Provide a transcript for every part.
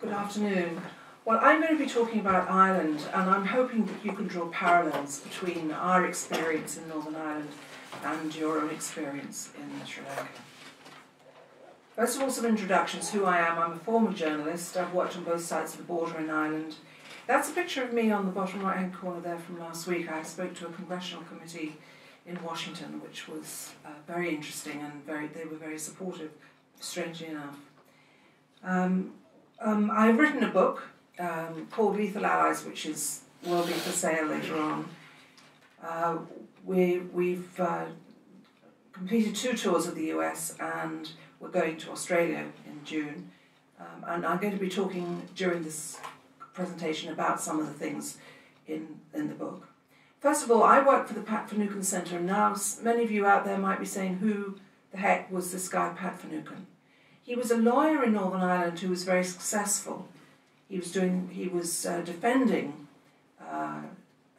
Good afternoon. Well, I'm going to be talking about Ireland, and I'm hoping that you can draw parallels between our experience in Northern Ireland and your own experience in Sri Lanka. First of all, some introductions who I am. I'm a former journalist. I've worked on both sides of the border in Ireland. That's a picture of me on the bottom right hand corner there from last week. I spoke to a congressional committee in Washington, which was uh, very interesting and very, they were very supportive, strangely enough. Um, um, I've written a book um, called Lethal Allies, which is will be for sale later on. Uh, we, we've uh, completed two tours of the US and we're going to Australia in June. Um, and I'm going to be talking during this presentation about some of the things in, in the book. First of all, I work for the Pat Finucane Centre, and now many of you out there might be saying, who the heck was this guy, Pat Finucane? He was a lawyer in Northern Ireland who was very successful. He was doing, he was uh, defending uh,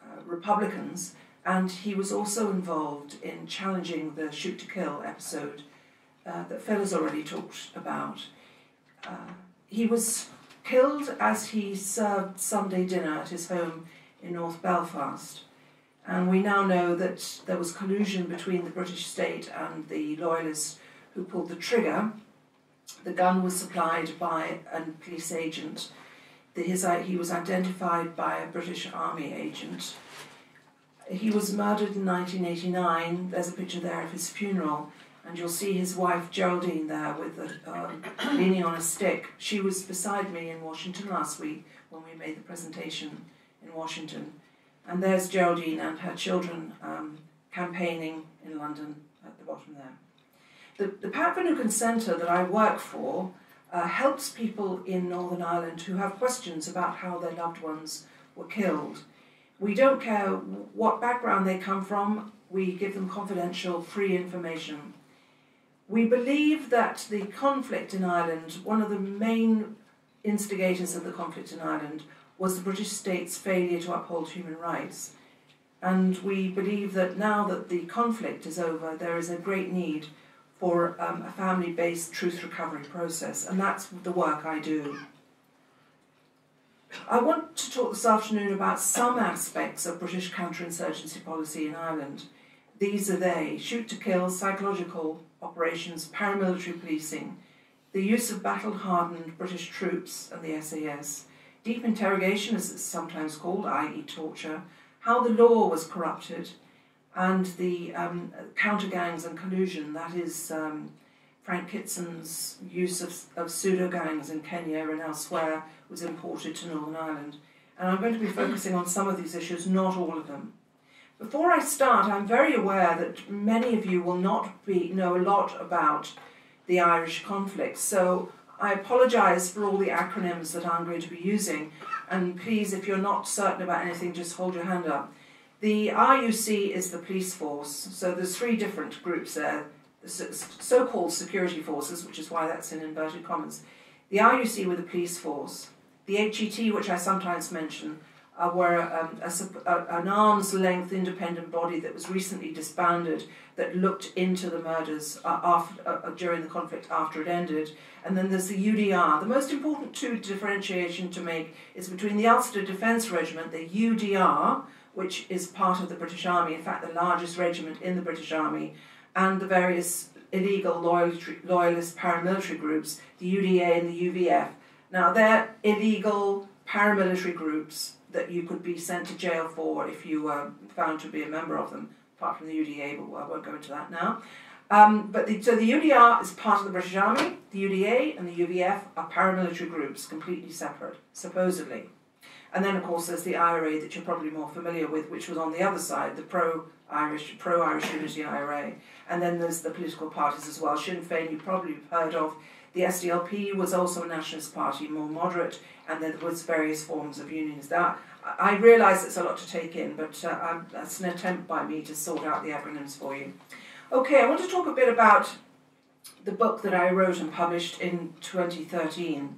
uh, Republicans, and he was also involved in challenging the shoot to kill episode uh, that Phil has already talked about. Uh, he was killed as he served Sunday dinner at his home in North Belfast. And we now know that there was collusion between the British state and the loyalists who pulled the trigger. The gun was supplied by a police agent. His, he was identified by a British Army agent. He was murdered in 1989. There's a picture there of his funeral, and you'll see his wife Geraldine there with a, um, leaning on a stick. She was beside me in Washington last week when we made the presentation in Washington. And there's Geraldine and her children um, campaigning in London at the bottom there. The, the Pat Finucane Centre that I work for uh, helps people in Northern Ireland who have questions about how their loved ones were killed. We don't care what background they come from, we give them confidential, free information. We believe that the conflict in Ireland, one of the main instigators of the conflict in Ireland, was the British state's failure to uphold human rights. And we believe that now that the conflict is over, there is a great need for um, a family based truth recovery process, and that's the work I do. I want to talk this afternoon about some aspects of British counterinsurgency policy in Ireland. These are they shoot to kill, psychological operations, paramilitary policing, the use of battle hardened British troops and the SAS, deep interrogation, as it's sometimes called, i.e., torture, how the law was corrupted, and the um, counter gangs and collusion, that is um, Frank Kitson's use of, of pseudo gangs in Kenya and elsewhere was imported to Northern Ireland. And I'm going to be focusing on some of these issues, not all of them. Before I start, I'm very aware that many of you will not be, know a lot about the Irish conflict, so I apologise for all the acronyms that I'm going to be using, and please, if you're not certain about anything, just hold your hand up. The RUC is the police force, so there's three different groups there. So-called security forces, which is why that's in inverted commas. The RUC were the police force. The HET, which I sometimes mention, uh, were um, a, a, an arm's length independent body that was recently disbanded that looked into the murders uh, after, uh, uh during the conflict after it ended. And then there's the UDR. The most important two differentiation to make is between the Ulster Defence Regiment, the UDR, which is part of the British Army, in fact, the largest regiment in the British Army, and the various illegal loyalist paramilitary groups, the UDA and the UVF. Now, they're illegal paramilitary groups that you could be sent to jail for if you were found to be a member of them, apart from the UDA, but I won't go into that now. Um, but the, so the UDR is part of the British Army, the UDA and the UVF are paramilitary groups, completely separate, supposedly. And then, of course, there's the IRA that you're probably more familiar with, which was on the other side, the pro-Irish, pro-Irish Unity IRA. And then there's the political parties as well. Sinn Féin, you probably have heard of. The SDLP was also a nationalist party, more moderate, and there was various forms of unions. That I realise it's a lot to take in, but uh, that's an attempt by me to sort out the acronyms for you. Okay, I want to talk a bit about the book that I wrote and published in 2013.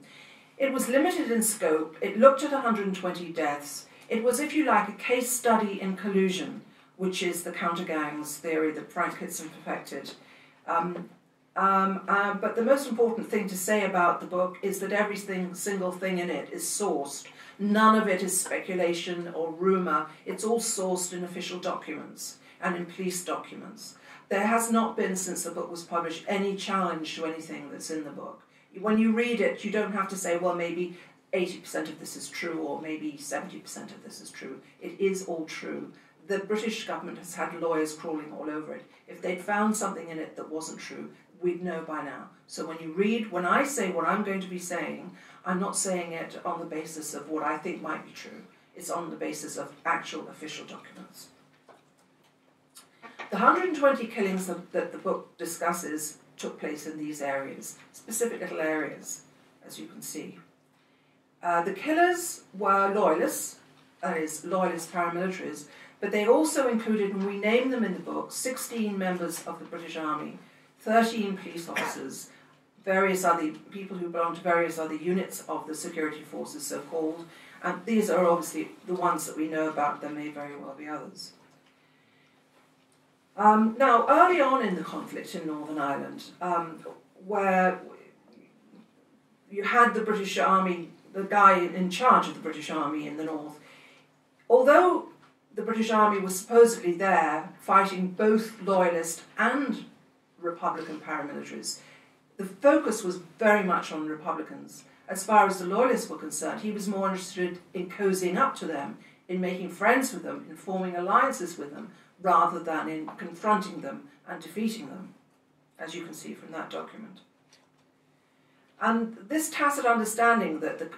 It was limited in scope, it looked at 120 deaths. It was, if you like, a case study in collusion, which is the counter gangs theory that Frank Kitson perfected. Um, Um, uh, but the most important thing to say about the book is that every single thing in it is sourced. None of it is speculation or rumour. It's all sourced in official documents and in police documents. There has not been, since the book was published, any challenge to anything that's in the book. When you read it, you don't have to say, well, maybe 80% of this is true or maybe 70% of this is true. It is all true. The British government has had lawyers crawling all over it. If they'd found something in it that wasn't true, we'd know by now. So when you read, when I say what I'm going to be saying, I'm not saying it on the basis of what I think might be true. It's on the basis of actual official documents. The 120 killings that, that the book discusses took place in these areas, specific little areas, as you can see. Uh, the killers were loyalists, that is, loyalist paramilitaries, but they also included, and we name them in the book, 16 members of the British Army, 13 police officers, various other people who belong to various other units of the security forces, so called. And these are obviously the ones that we know about, there may very well be others. Um, now, early on in the conflict in Northern Ireland, um, where you had the British Army, the guy in charge of the British Army in the north, although the British Army was supposedly there fighting both loyalist and Republican paramilitaries. The focus was very much on Republicans. As far as the Loyalists were concerned, he was more interested in cozying up to them, in making friends with them, in forming alliances with them, rather than in confronting them and defeating them, as you can see from that document. And this tacit understanding that the,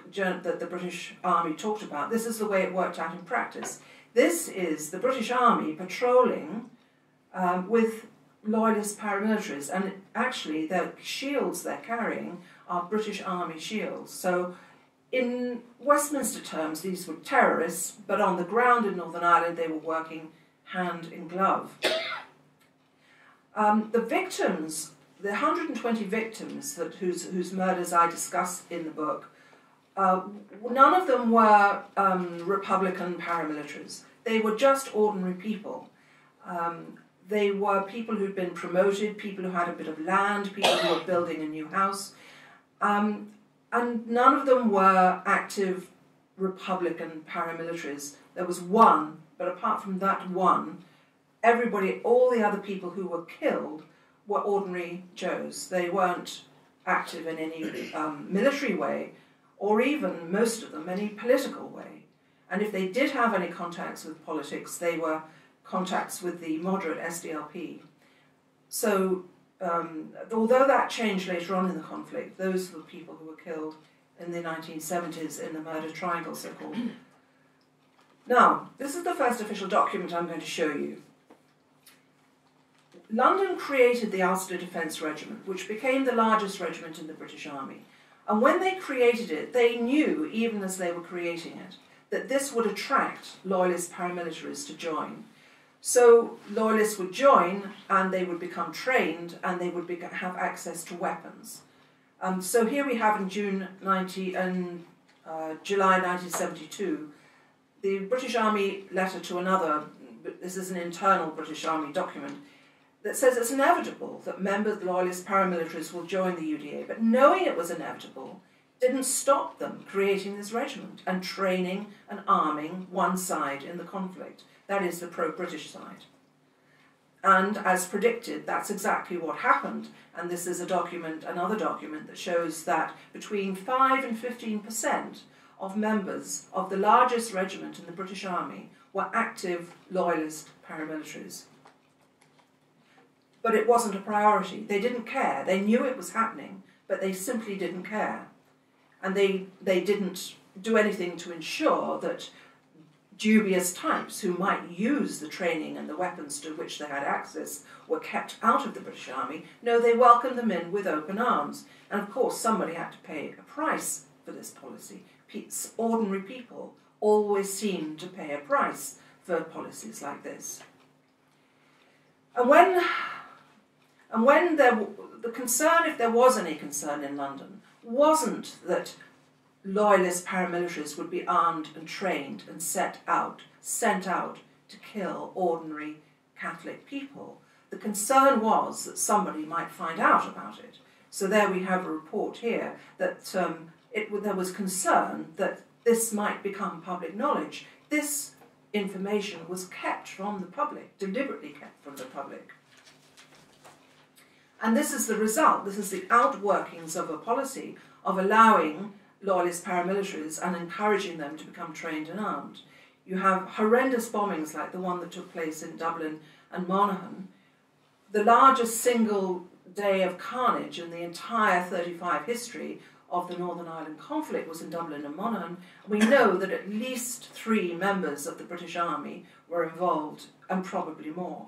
that the British Army talked about, this is the way it worked out in practice. This is the British Army patrolling um, with loyalist paramilitaries, and actually the shields they're carrying are British Army shields. So, in Westminster terms, these were terrorists, but on the ground in Northern Ireland, they were working hand in glove. Um, the victims, the 120 victims that, whose, whose murders I discuss in the book, uh, none of them were um, Republican paramilitaries. They were just ordinary people. Um, they were people who'd been promoted, people who had a bit of land, people who were building a new house. Um, and none of them were active Republican paramilitaries. There was one, but apart from that one, everybody, all the other people who were killed were ordinary Joes. They weren't active in any um, military way, or even, most of them, any political way. And if they did have any contacts with politics, they were contacts with the moderate SDLP. So, um, although that changed later on in the conflict, those were the people who were killed in the 1970s in the murder triangle, so called. Now, this is the first official document I'm going to show you. London created the Ulster Defence Regiment, which became the largest regiment in the British Army. And when they created it, they knew, even as they were creating it, that this would attract loyalist paramilitaries to join. So loyalists would join and they would become trained and they would have access to weapons. Um, so here we have in June 90 and uh, July 1972 the British Army letter to another. This is an internal British Army document that says it's inevitable that members, loyalist paramilitaries will join the UDA, but knowing it was inevitable didn't stop them creating this regiment and training and arming one side in the conflict. That is the pro British side. And as predicted, that's exactly what happened. And this is a document, another document, that shows that between 5 and 15% of members of the largest regiment in the British Army were active loyalist paramilitaries. But it wasn't a priority. They didn't care. They knew it was happening, but they simply didn't care. And they, they didn't do anything to ensure that dubious types who might use the training and the weapons to which they had access were kept out of the British Army. No, they welcomed them in with open arms. And of course, somebody had to pay a price for this policy. Ordinary people always seem to pay a price for policies like this. And when, and when there, the concern, if there was any concern in London, wasn't that loyalist paramilitaries would be armed and trained and set out, sent out to kill ordinary Catholic people. The concern was that somebody might find out about it. So there we have a report here that um, it, there was concern that this might become public knowledge. This information was kept from the public, deliberately kept from the public. And this is the result, this is the outworkings of a policy of allowing loyalist paramilitaries and encouraging them to become trained and armed. You have horrendous bombings like the one that took place in Dublin and Monaghan, the largest single day of carnage in the entire 35 history of the Northern Ireland conflict was in Dublin and Monaghan. We know that at least three members of the British Army were involved, and probably more.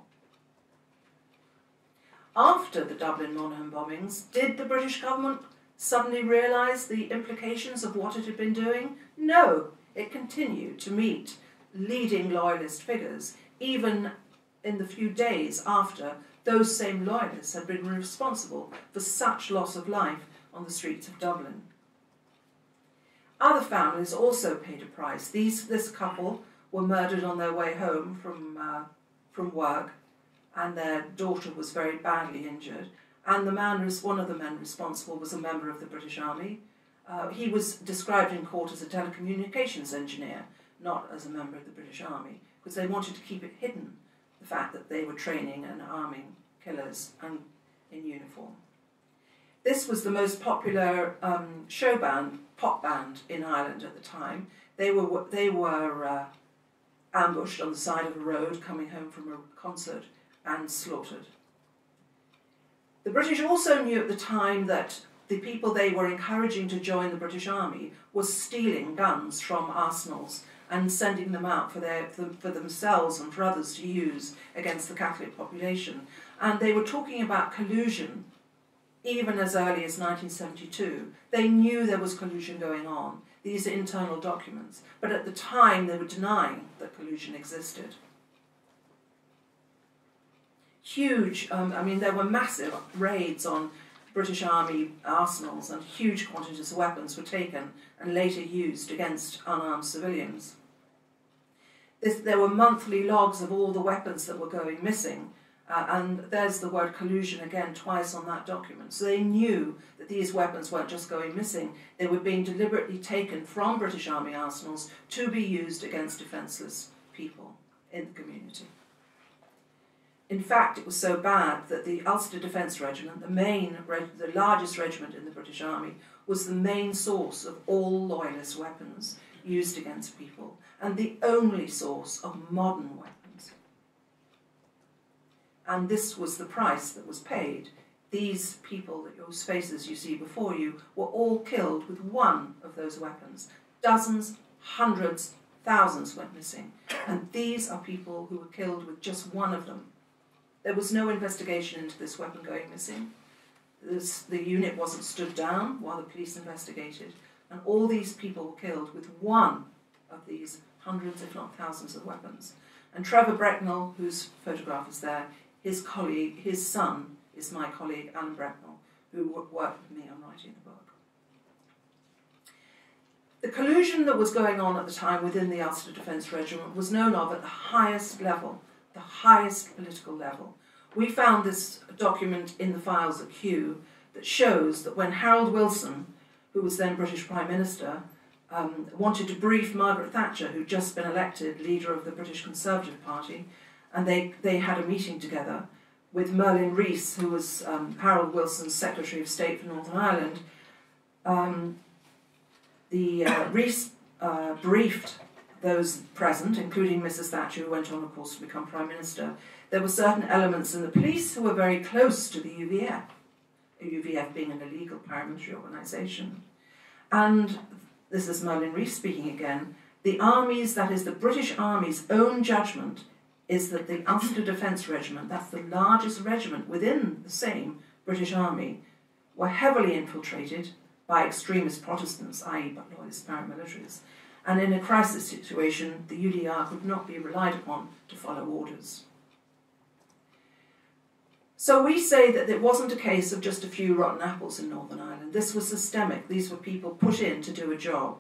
After the Dublin Monaghan bombings, did the British government suddenly realise the implications of what it had been doing? No, it continued to meet leading loyalist figures, even in the few days after those same loyalists had been responsible for such loss of life on the streets of Dublin. Other families also paid a price. These, this couple were murdered on their way home from, uh, from work, and their daughter was very badly injured. And the man, one of the men responsible, was a member of the British Army. Uh, he was described in court as a telecommunications engineer, not as a member of the British Army, because they wanted to keep it hidden the fact that they were training and arming killers and in uniform. This was the most popular um, show band, pop band in Ireland at the time. They were, they were uh, ambushed on the side of a road coming home from a concert and slaughtered. The British also knew at the time that the people they were encouraging to join the British Army was stealing guns from arsenals and sending them out for, their, for, for themselves and for others to use against the Catholic population. And they were talking about collusion even as early as 1972. They knew there was collusion going on. These are internal documents. But at the time, they were denying that collusion existed. Huge, um, I mean, there were massive raids on British Army arsenals, and huge quantities of weapons were taken and later used against unarmed civilians. This, there were monthly logs of all the weapons that were going missing, uh, and there's the word collusion again twice on that document. So they knew that these weapons weren't just going missing, they were being deliberately taken from British Army arsenals to be used against defenceless people in the community. In fact, it was so bad that the Ulster Defence Regiment, the main, the largest regiment in the British Army, was the main source of all loyalist weapons used against people, and the only source of modern weapons and this was the price that was paid. These people, whose faces you see before you, were all killed with one of those weapons. Dozens, hundreds, thousands went missing. And these are people who were killed with just one of them. There was no investigation into this weapon going missing. This, the unit wasn't stood down while the police investigated. And all these people were killed with one of these hundreds, if not thousands, of weapons. And Trevor Brecknell, whose photograph is there, his colleague, his son, is my colleague Alan Brecknell, who worked with me on writing the book. The collusion that was going on at the time within the Ulster Defence Regiment was known of at the highest level, the highest political level. We found this document in the files at Kew that shows that when Harold Wilson, who was then British Prime Minister, um, wanted to brief Margaret Thatcher, who'd just been elected leader of the British Conservative Party, and they, they had a meeting together with Merlin Rees, who was um, Harold Wilson's Secretary of State for Northern Ireland. Um, the uh, Rees uh, briefed those present, including Mrs. Thatcher, who went on, of course, to become Prime Minister. There were certain elements in the police who were very close to the UVF, UVF being an illegal paramilitary organisation. And this is Merlin Rees speaking again. The army's, that is the British Army's own judgment is that the Ulster Defence Regiment, that's the largest regiment within the same British Army, were heavily infiltrated by extremist Protestants, i.e., but loyalist paramilitaries. And in a crisis situation, the UDR could not be relied upon to follow orders. So we say that it wasn't a case of just a few rotten apples in Northern Ireland. This was systemic. These were people put in to do a job.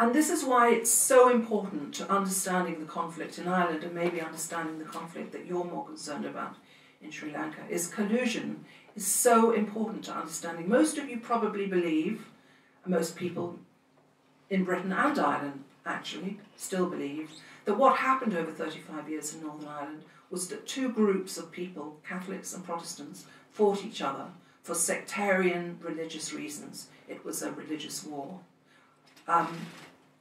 And this is why it's so important to understanding the conflict in Ireland and maybe understanding the conflict that you're more concerned about in Sri Lanka is collusion is so important to understanding. Most of you probably believe, most people in Britain and Ireland actually still believe, that what happened over 35 years in Northern Ireland was that two groups of people, Catholics and Protestants, fought each other for sectarian religious reasons. It was a religious war. Um,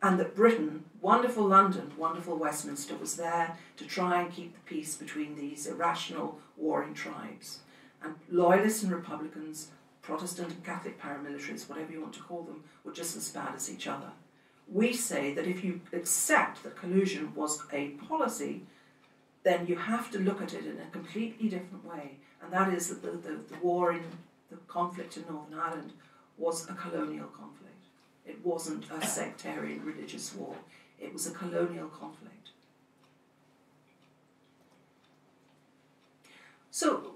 and that Britain, wonderful London, wonderful Westminster, was there to try and keep the peace between these irrational warring tribes. And loyalists and Republicans, Protestant and Catholic paramilitaries, whatever you want to call them, were just as bad as each other. We say that if you accept that collusion was a policy, then you have to look at it in a completely different way, and that is that the, the, the war in the conflict in Northern Ireland was a colonial conflict. It wasn't a sectarian religious war, it was a colonial conflict. So,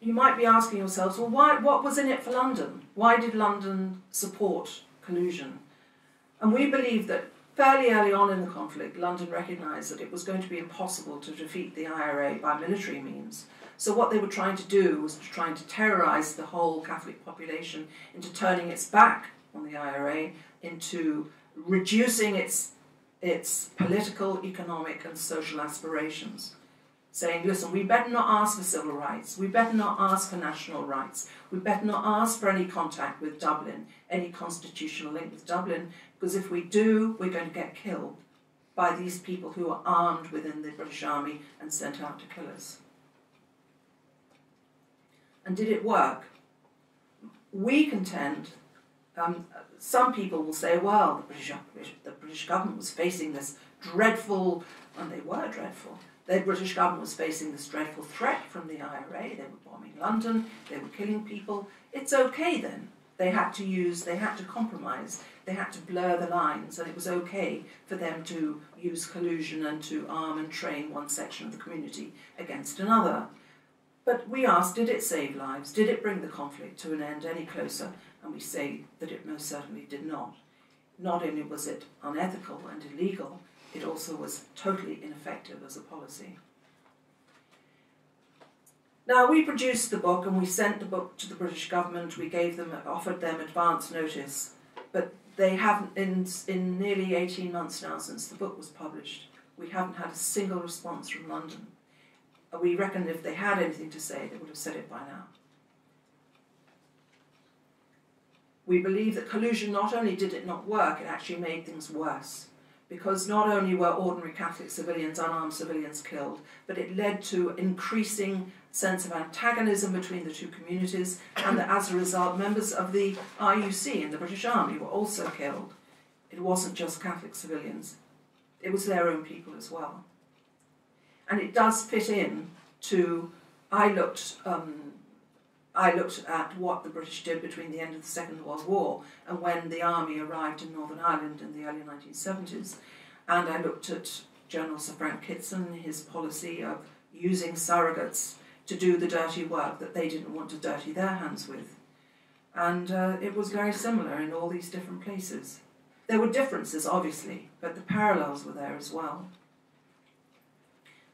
you might be asking yourselves, well, why, what was in it for London? Why did London support collusion? And we believe that fairly early on in the conflict, London recognised that it was going to be impossible to defeat the IRA by military means. So what they were trying to do was trying to terrorise the whole Catholic population into turning its back on the IRA, into reducing its its political, economic, and social aspirations saying, listen, we better not ask for civil rights, we better not ask for national rights, we better not ask for any contact with Dublin, any constitutional link with Dublin, because if we do, we're going to get killed by these people who are armed within the British Army and sent out to kill us. And did it work? We contend, um, some people will say, well, the British, the British government was facing this dreadful, and they were dreadful, the British government was facing this dreadful threat from the IRA. They were bombing London, they were killing people. It's okay then. They had to use, they had to compromise, they had to blur the lines, and it was okay for them to use collusion and to arm and train one section of the community against another. But we asked, did it save lives? Did it bring the conflict to an end any closer? And we say that it most certainly did not. Not only was it unethical and illegal, it also was totally ineffective as a policy. Now, we produced the book and we sent the book to the British government. We gave them, offered them advance notice, but they haven't, in, in nearly 18 months now since the book was published, we haven't had a single response from London. We reckon if they had anything to say, they would have said it by now. We believe that collusion not only did it not work, it actually made things worse because not only were ordinary Catholic civilians, unarmed civilians killed, but it led to increasing sense of antagonism between the two communities, and that as a result, members of the RUC and the British Army were also killed. It wasn't just Catholic civilians, it was their own people as well. And it does fit in to, I looked, um, I looked at what the British did between the end of the Second World War and when the army arrived in Northern Ireland in the early 1970s. And I looked at General Sir Frank Kitson, his policy of using surrogates to do the dirty work that they didn't want to dirty their hands with. And uh, it was very similar in all these different places. There were differences, obviously, but the parallels were there as well.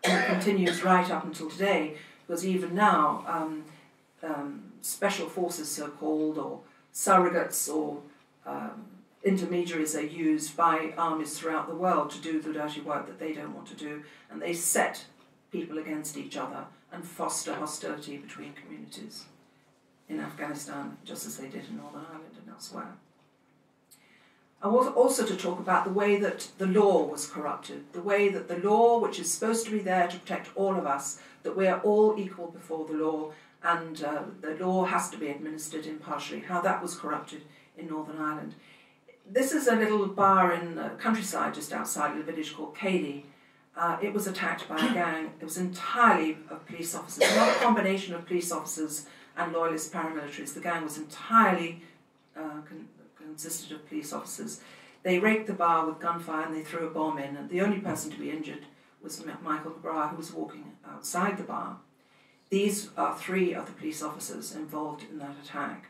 And it continues right up until today, because even now, um, um, special forces, so called, or surrogates or um, intermediaries are used by armies throughout the world to do the dirty work that they don't want to do, and they set people against each other and foster hostility between communities in Afghanistan, just as they did in Northern Ireland and elsewhere. I want also to talk about the way that the law was corrupted, the way that the law, which is supposed to be there to protect all of us, that we are all equal before the law, and uh, the law has to be administered impartially, how that was corrupted in Northern Ireland. This is a little bar in the countryside just outside the village called Keady. Uh, it was attacked by a gang. It was entirely of police officers, not a combination of police officers and loyalist paramilitaries. The gang was entirely uh, con- consisted of police officers. They raked the bar with gunfire and they threw a bomb in, and the only person to be injured was Michael McGrath, who was walking outside the bar. These are three of the police officers involved in that attack.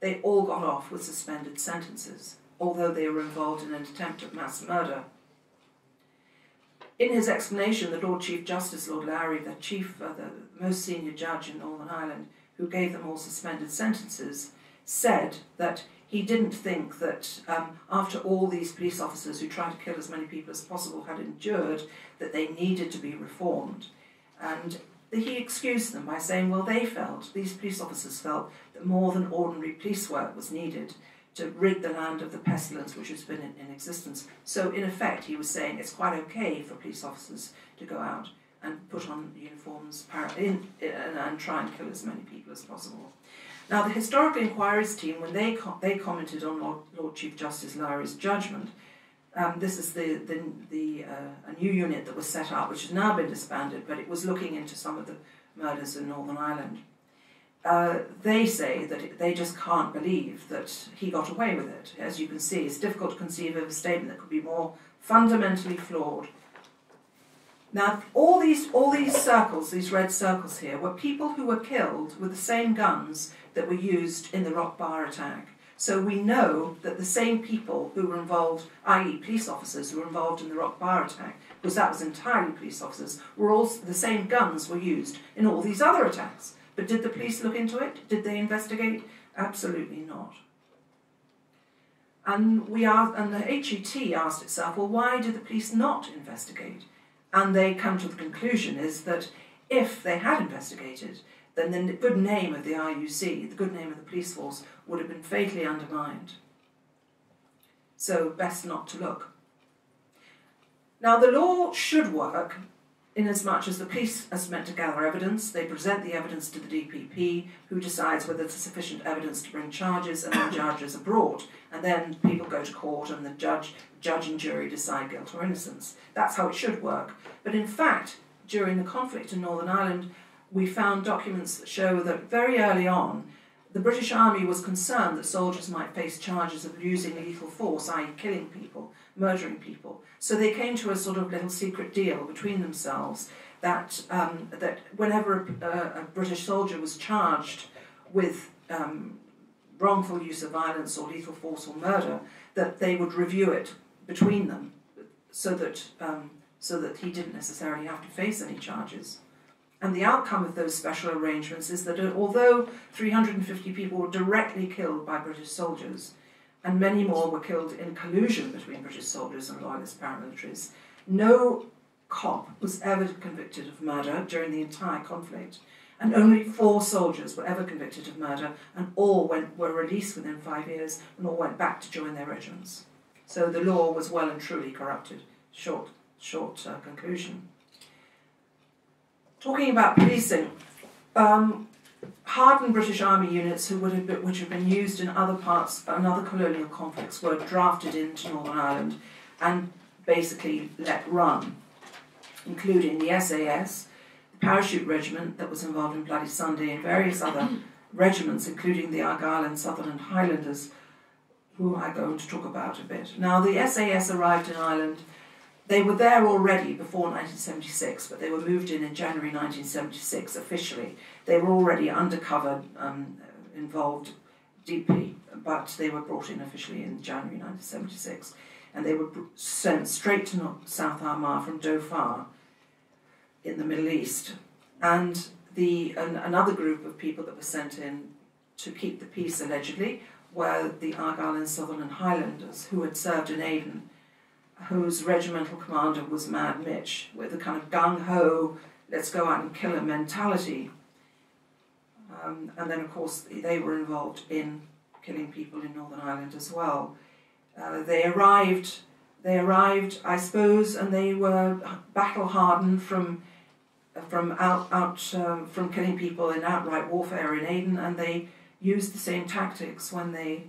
They all got off with suspended sentences. although they were involved in an attempt at mass murder. In his explanation, the Lord Chief Justice, Lord Lowry, the chief, uh, the most senior judge in Northern Ireland, who gave them all suspended sentences, said that he didn't think that um, after all these police officers who tried to kill as many people as possible had endured, that they needed to be reformed. And he excused them by saying, well, they felt, these police officers felt, that more than ordinary police work was needed to rid the land of the pestilence which has been in, in existence. So, in effect, he was saying it's quite okay for police officers to go out and put on uniforms and try and kill as many people as possible. Now, the Historical Inquiries team, when they, they commented on Lord, Lord, Chief Justice Lowry's judgment, um, this is the, the, the uh, a new unit that was set up, which has now been disbanded, but it was looking into some of the murders in Northern Ireland. Uh, they say that they just can't believe that he got away with it. As you can see, it's difficult to conceive of a statement that could be more fundamentally flawed. Now, all these, all these circles, these red circles here, were people who were killed with the same guns that were used in the Rock Bar attack. So we know that the same people who were involved, i.e., police officers who were involved in the Rock Bar attack, because that was entirely police officers, were also the same guns were used in all these other attacks. But did the police look into it? Did they investigate? Absolutely not. And we are, and the HET asked itself, well, why did the police not investigate? And they come to the conclusion is that if they had investigated, then the good name of the RUC, the good name of the police force, would have been fatally undermined. So, best not to look. Now, the law should work inasmuch as much as the police are meant to gather evidence, they present the evidence to the DPP, who decides whether there's sufficient evidence to bring charges, and then charges are brought, and then people go to court, and the judge, judge and jury decide guilt or innocence. That's how it should work. But in fact, during the conflict in Northern Ireland, we found documents that show that very early on, the British Army was concerned that soldiers might face charges of using lethal force, i.e., killing people, murdering people. So they came to a sort of little secret deal between themselves that um, that whenever a, a, British soldier was charged with um, wrongful use of violence or lethal force or murder, that they would review it between them, so that um, so that he didn't necessarily have to face any charges. And the outcome of those special arrangements is that although 350 people were directly killed by British soldiers, and many more were killed in collusion between British soldiers and loyalist paramilitaries, no cop was ever convicted of murder during the entire conflict, and only four soldiers were ever convicted of murder, and all went, were released within five years and all went back to join their regiments. So the law was well and truly corrupted. Short, short uh, conclusion. Talking about policing, um, hardened British Army units who would have been, which have been used in other parts and other colonial conflicts were drafted into Northern Ireland and basically let run, including the SAS, the Parachute Regiment that was involved in Bloody Sunday, and various other regiments, including the Argyll and Sutherland Highlanders, who I'm going to talk about a bit. Now, the SAS arrived in Ireland they were there already before 1976, but they were moved in in January 1976 officially. They were already undercover, um, involved deeply, but they were brought in officially in January 1976. And they were sent straight to South Armagh from Dhofar in the Middle East. And the an, another group of people that were sent in to keep the peace, allegedly, were the Argyll and Sutherland Highlanders, who had served in Aden whose regimental commander was Mad Mitch, with a kind of gung ho, let's go out and kill a mentality. Um, and then, of course, they were involved in killing people in Northern Ireland as well. Uh, they arrived, they arrived, I suppose, and they were battle hardened from from out out um, from killing people in outright warfare in Aden, and they used the same tactics when they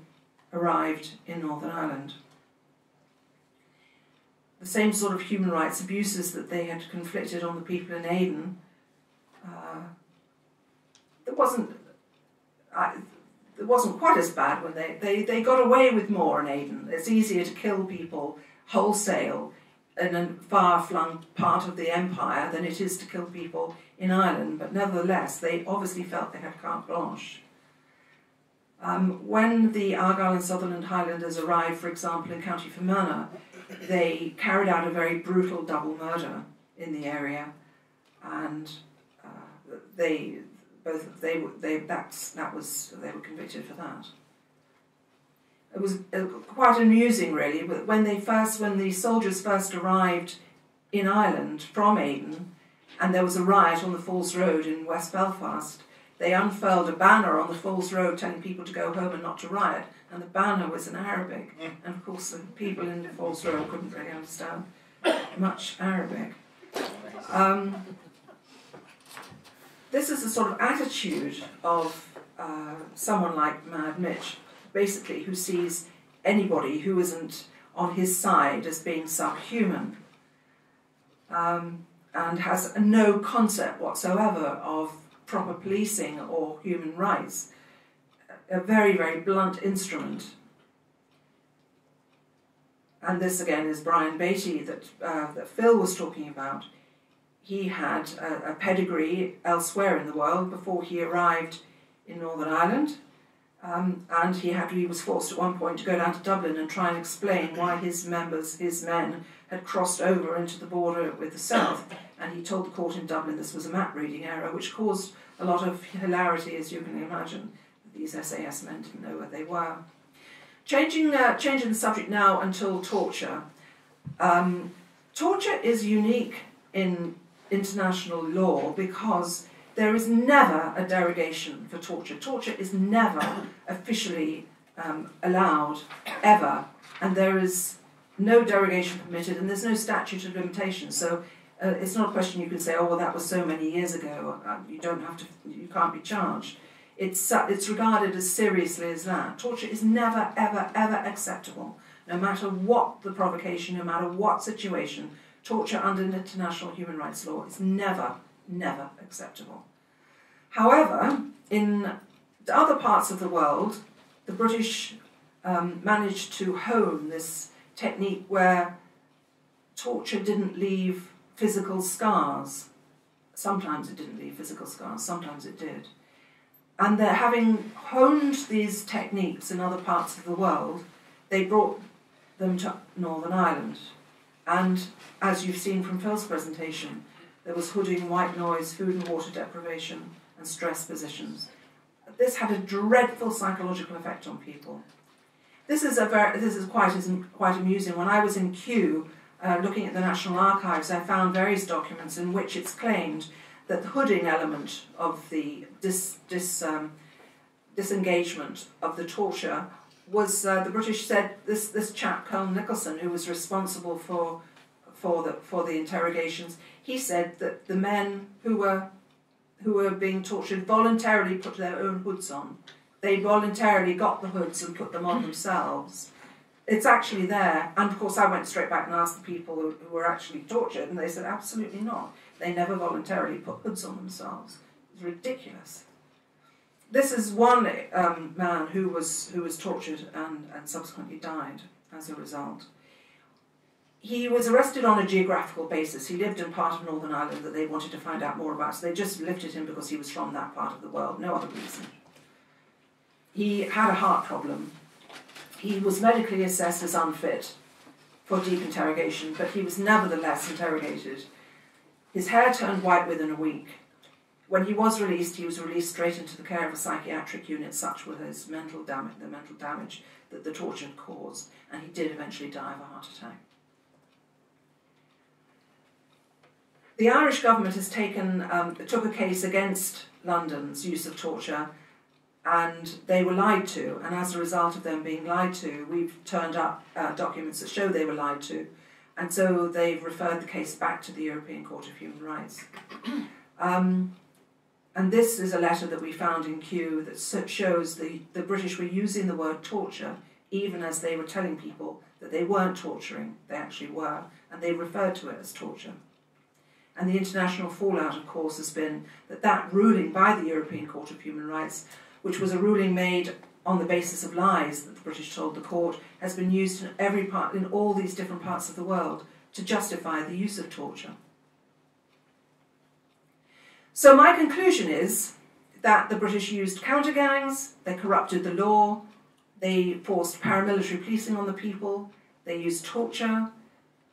arrived in Northern Ireland the same sort of human rights abuses that they had conflicted on the people in Aden. Uh, it wasn't. I, it wasn't quite as bad when they, they, they got away with more in Aden. It's easier to kill people wholesale in a far flung part of the empire than it is to kill people in Ireland, but nevertheless, they obviously felt they had carte blanche. Um, when the Argyll and Sutherland Highlanders arrived, for example, in County Fermanagh, they carried out a very brutal double murder in the area, and uh, they both they they that's that was they were convicted for that. It was uh, quite amusing, really. But when they first, when the soldiers first arrived in Ireland from Aden, and there was a riot on the Falls Road in West Belfast, they unfurled a banner on the Falls Road telling people to go home and not to riot, and the banner was in Arabic. Mm. And of course, the people in the Falls Road couldn't really understand much Arabic. Um, this is the sort of attitude of uh, someone like Mad Mitch, basically, who sees anybody who isn't on his side as being subhuman. Um, and has no concept whatsoever of proper policing or human rights. A very, very blunt instrument. And this again is Brian Beatty that, uh, that Phil was talking about. He had a, a pedigree elsewhere in the world before he arrived in Northern Ireland. Um, and he had he was forced at one point to go down to Dublin and try and explain why his members, his men, had crossed over into the border with the South and he told the court in Dublin this was a map reading error, which caused a lot of hilarity, as you can imagine. These SAS men didn't know where they were. Changing, uh, changing the subject now until torture. Um, torture is unique in international law because there is never a derogation for torture. Torture is never officially um, allowed, ever, and there is no derogation permitted, and there's no statute of limitations. So uh, it's not a question you can say, oh, well, that was so many years ago. Uh, you don't have to, you can't be charged. It's, uh, it's regarded as seriously as that. Torture is never, ever, ever acceptable, no matter what the provocation, no matter what situation. Torture under international human rights law is never, never acceptable. However, in other parts of the world, the British um, managed to hone this technique where torture didn't leave physical scars. Sometimes it didn't leave physical scars, sometimes it did. And they're having honed these techniques in other parts of the world, they brought them to Northern Ireland. And as you've seen from Phil's presentation, there was hooding, white noise, food and water deprivation, and stress positions. This had a dreadful psychological effect on people. This is a very, this is quite quite amusing. When I was in Kew, uh, looking at the National Archives, I found various documents in which it's claimed that the hooding element of the dis, dis, um, disengagement of the torture was uh, the British said this this chap Colonel Nicholson, who was responsible for for the for the interrogations, he said that the men who were who were being tortured voluntarily put their own hoods on. They voluntarily got the hoods and put them on themselves it's actually there. And of course, I went straight back and asked the people who, were actually tortured, and they said, absolutely not. They never voluntarily put hoods on themselves. It's ridiculous. This is one um, man who was, who was tortured and, and subsequently died as a result. He was arrested on a geographical basis. He lived in part of Northern Ireland that they wanted to find out more about, so they just lifted him because he was from that part of the world, no other reason. He had a heart problem he was medically assessed as unfit for deep interrogation, but he was nevertheless interrogated. His hair turned white within a week. When he was released, he was released straight into the care of a psychiatric unit, such was his mental damage, the mental damage that the torture had caused, and he did eventually die of a heart attack. The Irish government has taken um, took a case against London's use of torture and they were lied to. And as a result of them being lied to, we've turned up uh, documents that show they were lied to. And so they've referred the case back to the European Court of Human Rights. Um, and this is a letter that we found in Kew that shows the, the British were using the word torture even as they were telling people that they weren't torturing, they actually were, and they referred to it as torture. And the international fallout, of course, has been that that ruling by the European Court of Human Rights which was a ruling made on the basis of lies that the British told the court, has been used in every part, in all these different parts of the world to justify the use of torture. So my conclusion is that the British used counter gangs, they corrupted the law, they forced paramilitary policing on the people, they used torture,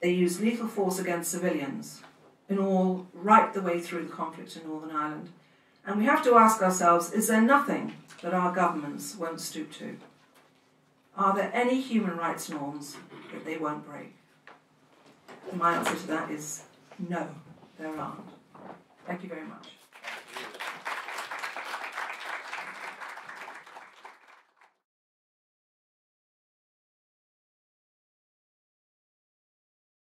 they used lethal force against civilians, in all right the way through the conflict in Northern Ireland. And we have to ask ourselves is there nothing that our governments won't stoop to? Are there any human rights norms that they won't break? And my answer to that is no, there aren't. Thank you very much.